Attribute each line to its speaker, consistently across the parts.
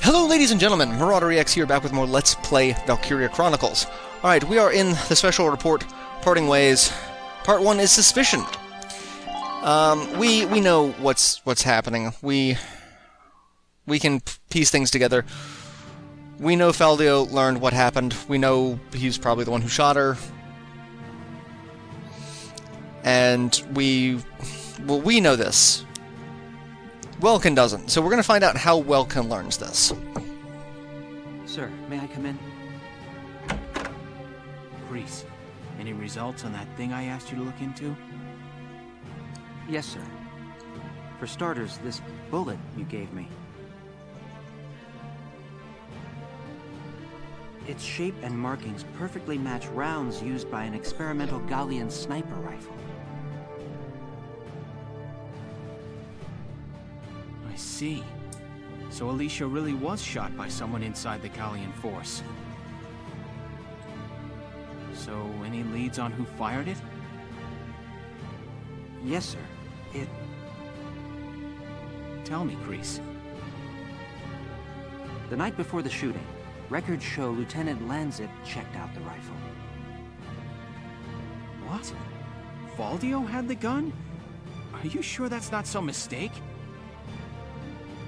Speaker 1: Hello, ladies and gentlemen. Marauder EX here, back with more Let's Play Valkyria Chronicles. Alright, we are in the special report, Parting Ways. Part 1 is Suspicion. Um, we we know what's what's happening. We we can piece things together. We know Faldio learned what happened. We know he's probably the one who shot her. And we well, we know this. Welkin doesn't, so we're going to find out how Welkin learns this.
Speaker 2: Sir, may I come in?
Speaker 3: Grease, any results on that thing I asked you to look into?
Speaker 2: Yes, sir. For starters, this bullet you gave me. Its shape and markings perfectly match rounds used by an experimental Gallian sniper rifle.
Speaker 3: See. So Alicia really was shot by someone inside the Gallian force. So, any leads on who fired it?
Speaker 2: Yes, sir. It...
Speaker 3: Tell me, Grease.
Speaker 2: The night before the shooting, records show Lieutenant Landzaat checked out the rifle.
Speaker 3: What? Faldio had the gun? Are you sure that's not some mistake?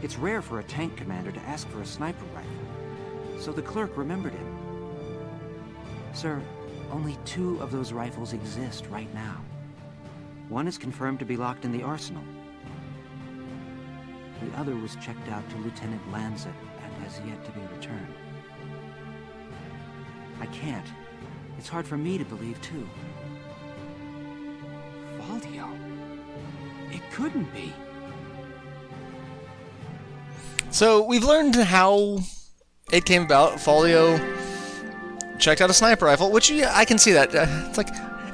Speaker 2: It's rare for a tank commander to ask for a sniper rifle, so the clerk remembered him. Sir, only two of those rifles exist right now. One is confirmed to be locked in the arsenal. The other was checked out to Lieutenant Landzaat and has yet to be returned. I can't. It's hard for me to believe, too.
Speaker 3: Faldio? It couldn't be.
Speaker 1: So we've learned how it came about. Faldio checked out a sniper rifle, which yeah, I can see that. Uh, it's like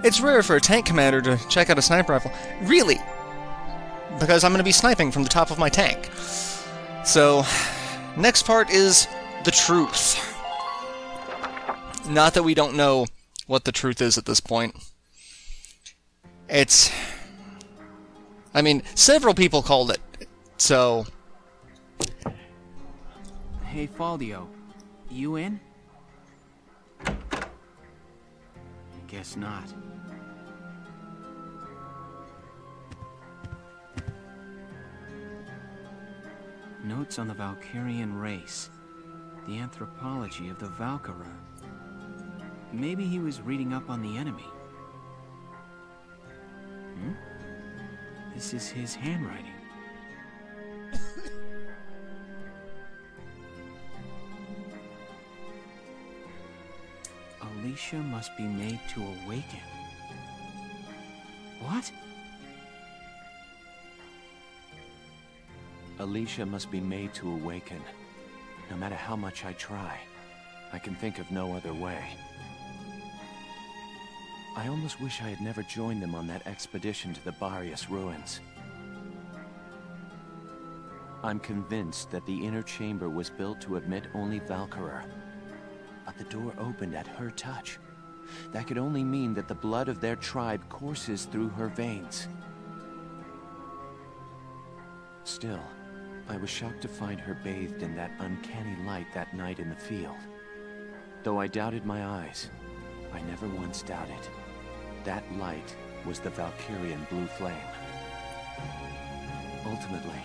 Speaker 1: it's rare for a tank commander to check out a sniper rifle. Really? Because I'm going to be sniping from the top of my tank. So, next part is the truth. Not that we don't know what the truth is at this point. It's. I mean, several people called it. So.
Speaker 3: Hey, Faldio. You in? Guess not. Notes on the Valkyrian race. The anthropology of the Valkyra. Maybe he was reading up on the enemy. Hmm? This is his handwriting. Alicia must be made to awaken. What?
Speaker 4: Alicia must be made to awaken. No matter how much I try, I can think of no other way. I almost wish I had never joined them on that expedition to the Barious ruins. I'm convinced that the inner chamber was built to admit only Valkyra. The door opened at her touch. That could only mean that the blood of their tribe courses through her veins. Still, I was shocked to find her bathed in that uncanny light that night in the field. Though I doubted my eyes, I never once doubted. That light was the Valkyrian blue flame. Ultimately,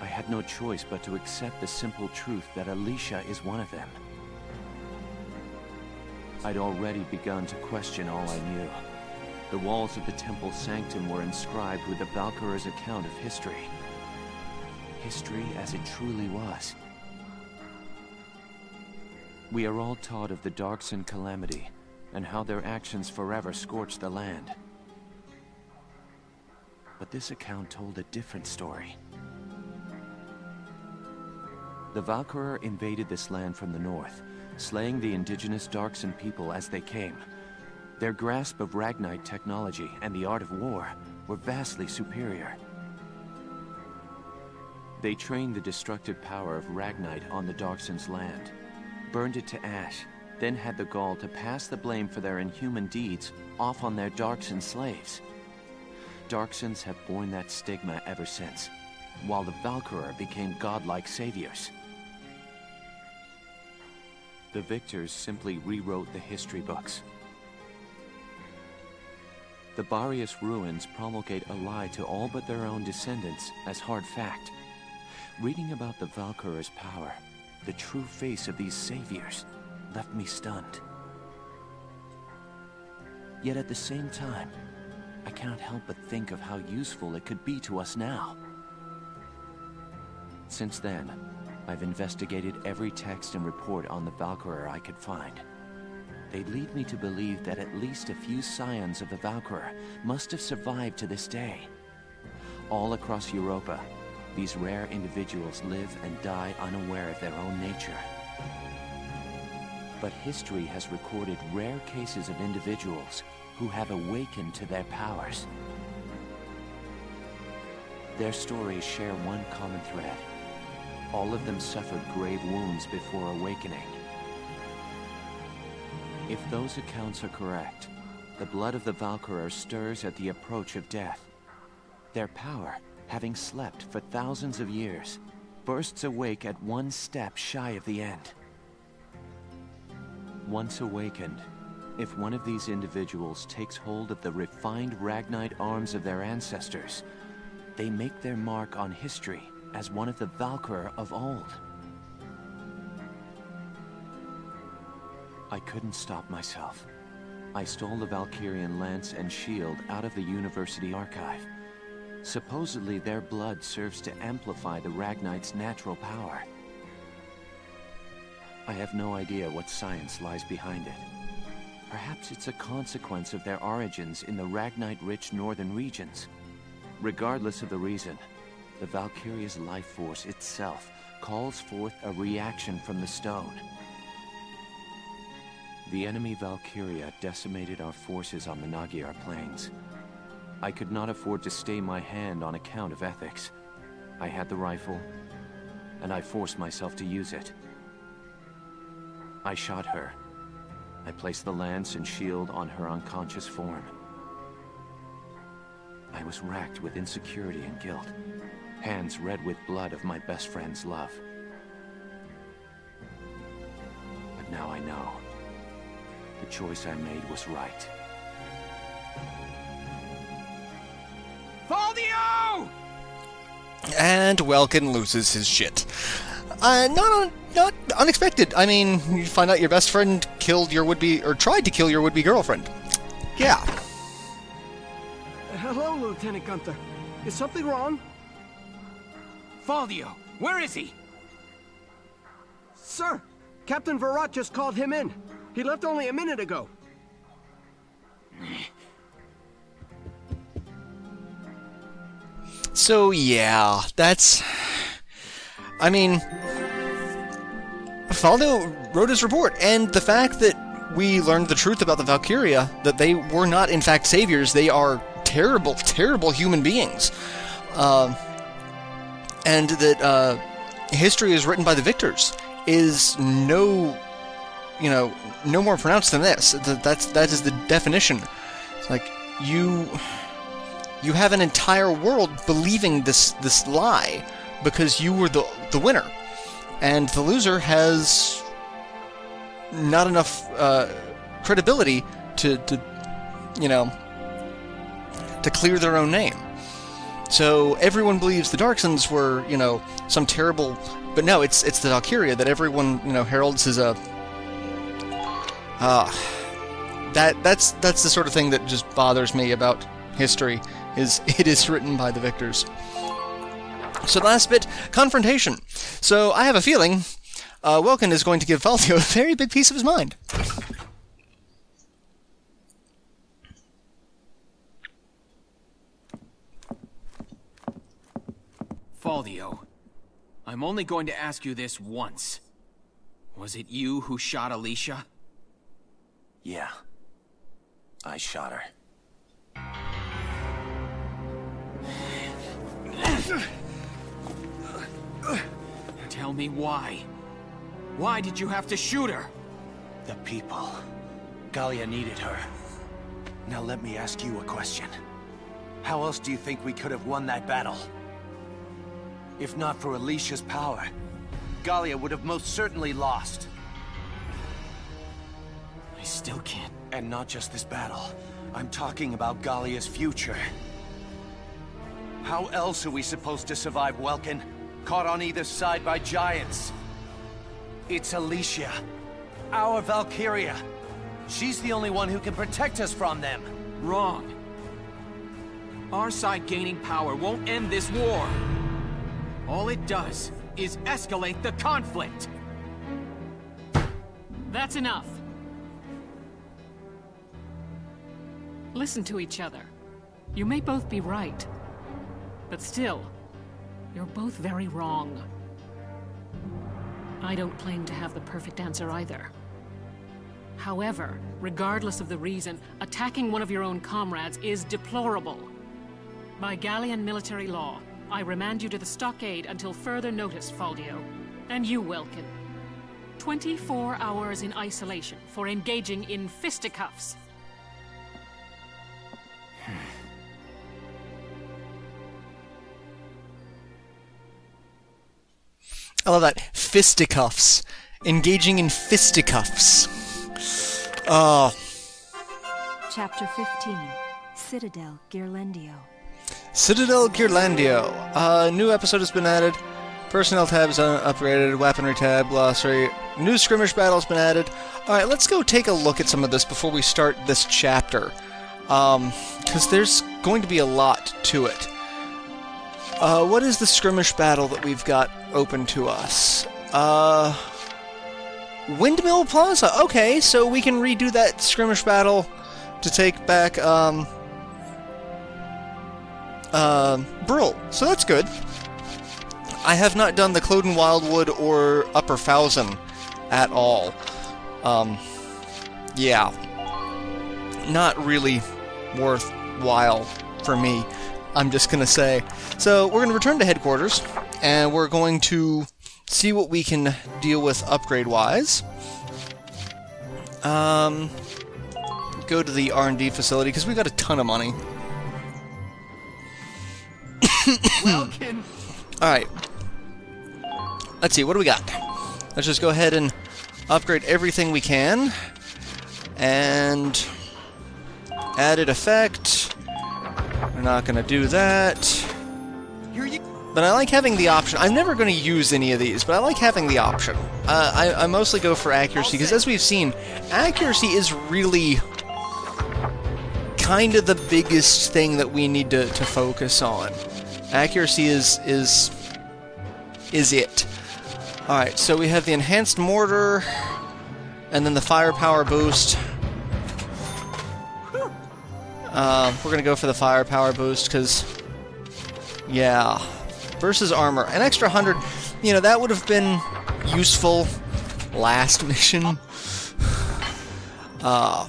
Speaker 4: I had no choice but to accept the simple truth that Alicia is one of them. I'd already begun to question all I knew. The walls of the temple sanctum were inscribed with the Valkyra's account of history. History as it truly was. We are all taught of the Darcsen calamity, and how their actions forever scorched the land. But this account told a different story. The Valkyr invaded this land from the north, slaying the indigenous Darcsen people as they came. Their grasp of Ragnite technology and the art of war were vastly superior. They trained the destructive power of Ragnite on the Darcsen's land, burned it to ash, then had the gall to pass the blame for their inhuman deeds off on their Darcsen slaves. Darcsens have borne that stigma ever since, while the Valkyrie became godlike saviors. The victors simply rewrote the history books. The Barious ruins promulgate a lie to all but their own descendants as hard fact. Reading about the Valkyrie's power, the true face of these saviors, left me stunned. Yet at the same time, I cannot help but think of how useful it could be to us now. Since then, I've investigated every text and report on the Valkyrie I could find. They lead me to believe that at least a few scions of the Valkyrie must have survived to this day. All across Europa, these rare individuals live and die unaware of their own nature. But history has recorded rare cases of individuals who have awakened to their powers. Their stories share one common thread. All of them suffered grave wounds before awakening. If those accounts are correct, the blood of the Valkyrie stirs at the approach of death. Their power, having slept for thousands of years, bursts awake at one step shy of the end. Once awakened, if one of these individuals takes hold of the refined Ragnite arms of their ancestors, they make their mark on history as one of the Valkyr of old. I couldn't stop myself. I stole the Valkyrian lance and shield out of the university archive. Supposedly their blood serves to amplify the Ragnite's natural power. I have no idea what science lies behind it. Perhaps it's a consequence of their origins in the Ragnite-rich northern regions. Regardless of the reason, the Valkyria's life force itself calls forth a reaction from the stone. The enemy Valkyria decimated our forces on the Naggiar plains. I could not afford to stay my hand on account of ethics. I had the rifle, and I forced myself to use it. I shot her. I placed the lance and shield on her unconscious form. I was racked with insecurity and guilt, hands red with blood of my best friend's love. But now I know. The choice I made was right.
Speaker 3: Faldio!
Speaker 1: And Welkin loses his shit. Uh, not not unexpected. I mean, you find out your best friend killed your would-be or tried to kill your would-be girlfriend. Yeah.
Speaker 5: Hello, Lieutenant Gunther. Is something wrong?
Speaker 3: Faldio, where is he?
Speaker 5: Sir, Captain Varrot just called him in. He left only a minute ago.
Speaker 1: So yeah, that's. I mean, Faldio wrote his report, and the fact that we learned the truth about the Valkyria, that they were not in fact saviors, they are terrible, terrible human beings, uh, and that uh, history is written by the victors, is no, you know, no more pronounced than this. That's that is the definition. It's like you you have an entire world believing this this lie because you were the the winner, and the loser has not enough uh, credibility to to you know to clear their own name. So everyone believes the Darcsens were you know some terrible, but no, it's it's the Valkyria that everyone you know heralds as a. Ah, that that's that's the sort of thing that just bothers me about history is it is written by the victors. So the last bit, confrontation. So I have a feeling uh, Welkin is going to give Faldio a very big piece of his mind.
Speaker 3: Faldio, I'm only going to ask you this once. Was it you who shot Alicia?
Speaker 4: Yeah. I shot her.
Speaker 3: Tell me why. Why did you have to shoot her?
Speaker 4: The people. Gallia needed her. Now let me ask you a question. How else do you think we could have won that battle? If not for Alicia's power, Gallia would have most certainly lost.
Speaker 3: I still can't.
Speaker 4: And not just this battle. I'm talking about Gallia's future. How else are we supposed to survive Welkin? Caught on either side by giants. It's Alicia. Our Valkyria. She's the only one who can protect us from them.
Speaker 3: Wrong. Our side gaining power won't end this war. All it does is escalate the conflict.
Speaker 6: That's enough. Listen to each other. You may both be right. But still, you're both very wrong. I don't claim to have the perfect answer either. However, regardless of the reason, attacking one of your own comrades is deplorable. By Gallian military law, I remand you to the stockade until further notice, Faldio. And you, Welkin. 24 hours in isolation for engaging in fisticuffs.
Speaker 1: I love that. Fisticuffs. Engaging in fisticuffs. Oh,
Speaker 7: Chapter 15 Citadel Ghirlandaio.
Speaker 1: Citadel Ghirlandaio. Uh, new episode has been added. Personnel tab is upgraded. Weaponry tab, glossary. New skirmish battle's been added. Alright, let's go take a look at some of this before we start this chapter. Um, because there's going to be a lot to it. Uh, what is the skirmish battle that we've got open to us? Uh, Windmill Plaza. Okay, so we can redo that skirmish battle to take back, um, uh, Bruhl. So that's good. I have not done the Cloden Wildwood or Upper Fousen at all. Um, yeah. Not really worthwhile for me, I'm just gonna say. So, we're gonna return to headquarters, and we're going to see what we can deal with upgrade-wise. Um, go to the R&D facility, because we got a ton of money. Alright. Let's see, what do we got? Let's just go ahead and upgrade everything we can. And... Added effect. We're not going to do that. But I like having the option. I'm never going to use any of these, but I like having the option. Uh, I, I mostly go for accuracy, because as we've seen, accuracy is really kind of the biggest thing that we need to, to focus on. Accuracy is is is it. Alright, so we have the enhanced mortar and then the firepower boost. Uh, we're gonna go for the firepower boost because yeah. Versus armor. An extra hundred you know, that would have been useful last mission. Uh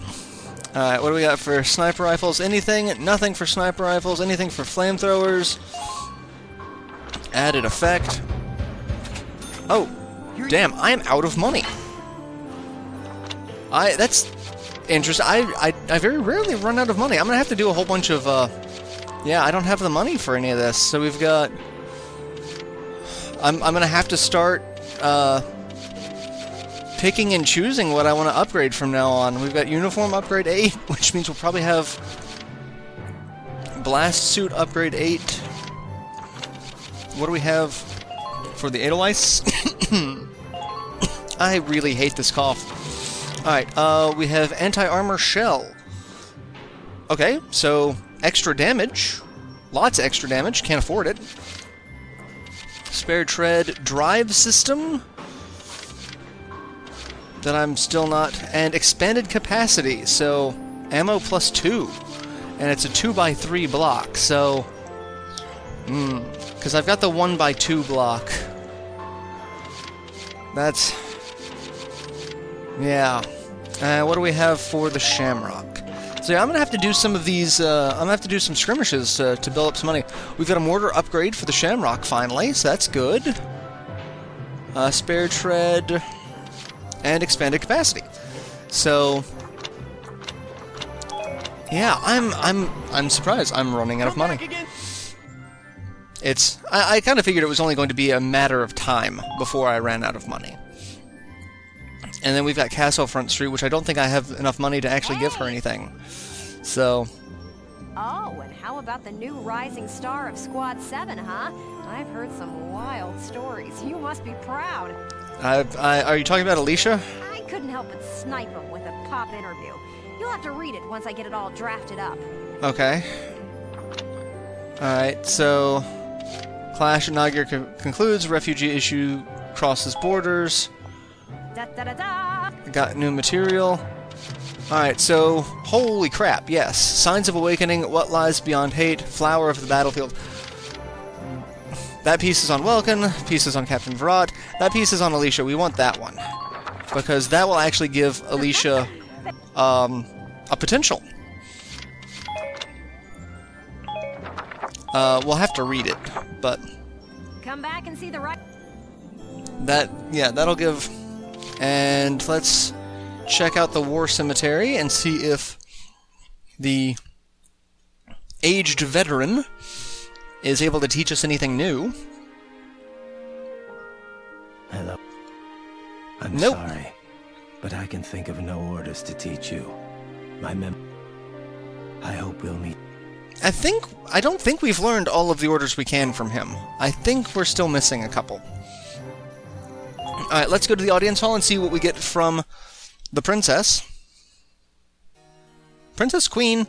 Speaker 1: Alright, what do we got for sniper rifles? Anything? Nothing for sniper rifles. Anything for flamethrowers? Added effect. Oh, damn, I am out of money. I, that's interesting. I, I, I very rarely run out of money. I'm gonna have to do a whole bunch of, uh, yeah, I don't have the money for any of this. So we've got, I'm, I'm gonna have to start, uh, picking and choosing what I want to upgrade from now on. We've got Uniform Upgrade 8, which means we'll probably have Blast Suit Upgrade 8. What do we have for the Edelweiss? I really hate this cough. Alright, uh, we have Anti-Armor Shell. Okay, so extra damage. Lots of extra damage, can't afford it. Spare Tread Drive System that I'm still not. And expanded capacity, so ammo plus two. And it's a 2 by 3 block, so. Hmm. Because I've got the 1x2 block. That's. Yeah. Uh, what do we have for the Shamrock? So yeah, I'm gonna have to do some of these. Uh, I'm gonna have to do some skirmishes to, to build up some money. We've got a mortar upgrade for the Shamrock finally, so that's good. Uh, spare tread and expanded capacity. So, Yeah, I'm I'm I'm surprised. I'm running out of money. It's I, I kind of figured it was only going to be a matter of time before I ran out of money. And then we've got Castle Front Street, which I don't think I have enough money to actually give her anything. So,
Speaker 8: Oh, and how about the new rising star of Squad 7, huh? I've heard some wild stories. You must be proud.
Speaker 1: I, I, are you talking about Alicia?
Speaker 8: I couldn't help but snipe him with a pop interview. You'll have to read it once I get it all drafted up.
Speaker 1: Okay. Alright, so Clash at Naggiar co- concludes, refugee issue crosses borders,
Speaker 8: Da da da
Speaker 1: got new material. Alright, so holy crap, yes. Signs of Awakening, What Lies Beyond Hate, Flower of the Battlefield. That piece is on Welkin, piece is on Captain Varrot, that piece is on Alicia. We want that one. Because that will actually give Alicia um, a potential. Uh, we'll have to read it, but
Speaker 8: Come back and see the right.
Speaker 1: that, yeah, that'll give. And let's check out the War Cemetery and see if the aged veteran is able to teach us anything new.
Speaker 9: Hello. I'm
Speaker 1: Nope.
Speaker 9: sorry, but I can think of no orders to teach you. My mem. I hope we'll meet.
Speaker 1: I think I don't think we've learned all of the orders we can from him. I think we're still missing a couple. All right, let's go to the audience hall and see what we get from the princess. Princess Queen,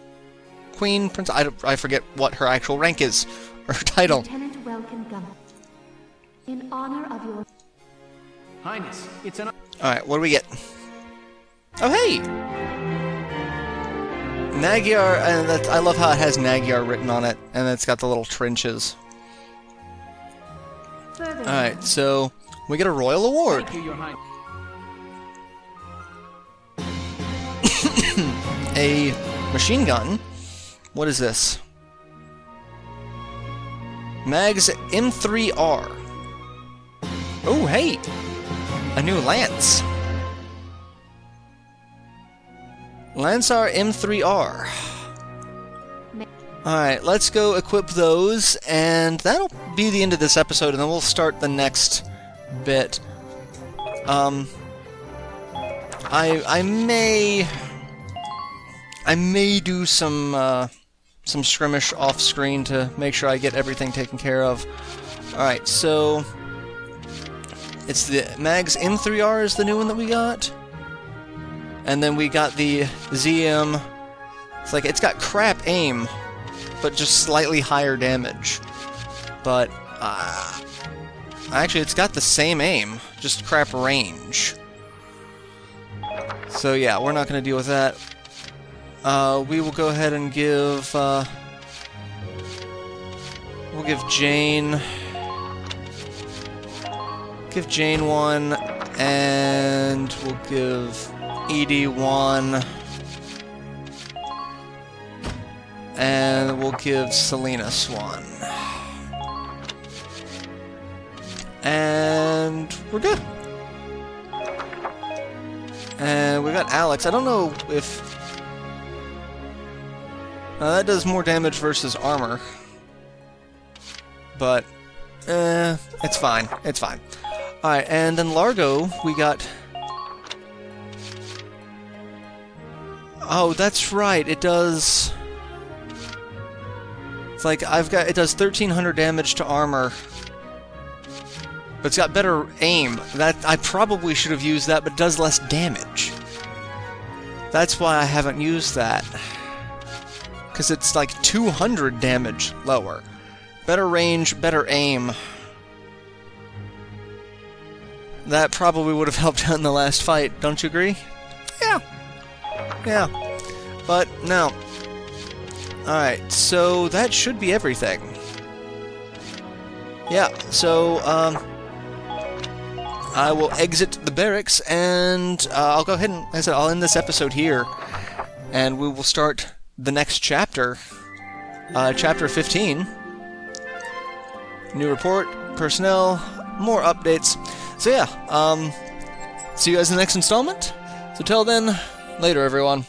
Speaker 1: Queen Princess. I, I forget what her actual rank is, or her title.
Speaker 10: Lieutenant Welkin Gunther. In honor of your
Speaker 3: Highness, it's an
Speaker 1: All right, what do we get? Oh, hey! Magyar, and that's, I love how it has Magyar written on it, and it's got the little trenches. All right, so we get a royal award.
Speaker 3: You,
Speaker 1: A machine gun. What is this? Mag's M3R. Oh, hey! A new lance. Lancer M3R. Alright, let's go equip those, and that'll be the end of this episode, and then we'll start the next bit. Um, I I may I may do some uh, some skirmish off screen to make sure I get everything taken care of. All right, so it's the Mags M3R is the new one that we got, and then we got the ZM. It's like it's got crap aim, but just slightly higher damage. But uh, actually, it's got the same aim, just crap range. So yeah, we're not going to deal with that. Uh, we will go ahead and give, uh, we'll give Jane, give Jane one, and we'll give Edie one, and we'll give Salinas one. And we're good. And we got Alex. I don't know if uh, that does more damage versus armor. But, eh, it's fine. It's fine. Alright, and then Largo, we got... Oh, that's right, it does... It's like, I've got... It does 1300 damage to armor. But it's got better aim. That I probably should have used that, but does less damage. That's why I haven't used that because it's like 200 damage lower. Better range, better aim. That probably would have helped out in the last fight, don't you agree? Yeah. Yeah. But, no. Alright, so that should be everything. Yeah, so, um... I will exit the barracks, and uh, I'll go ahead and, I said, I'll end this episode here, and we will start the next chapter, uh, chapter 15. New report, personnel, more updates. So yeah, um, see you guys in the next installment. So till then, later everyone.